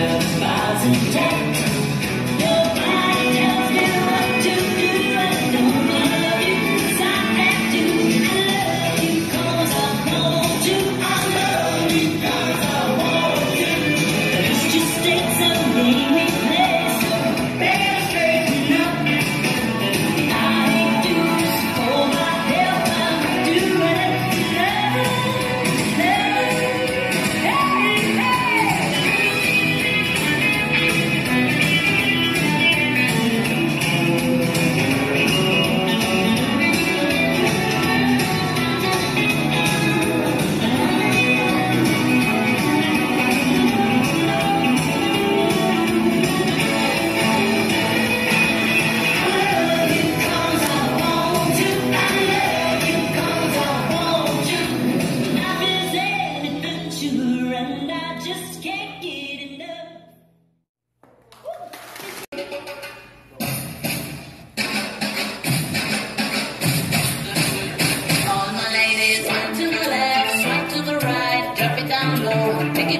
satisfies intent.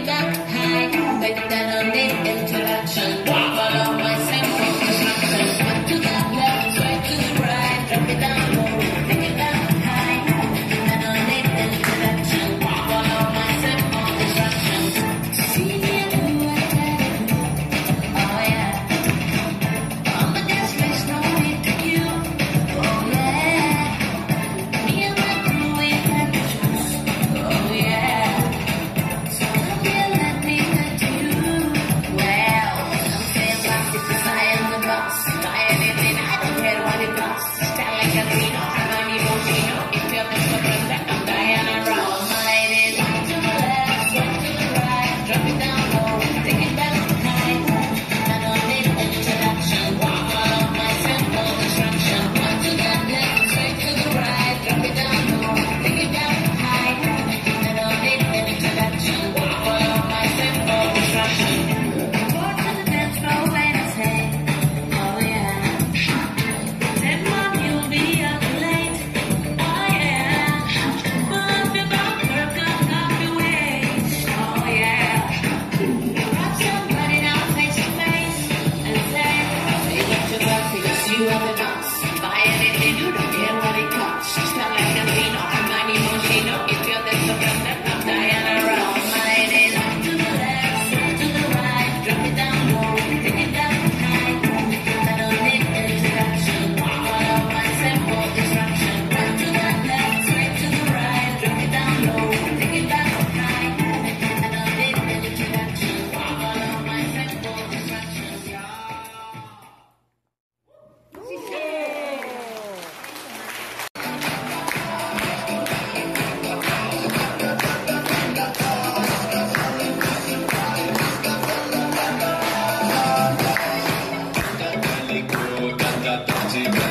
Low, Like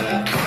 Yeah.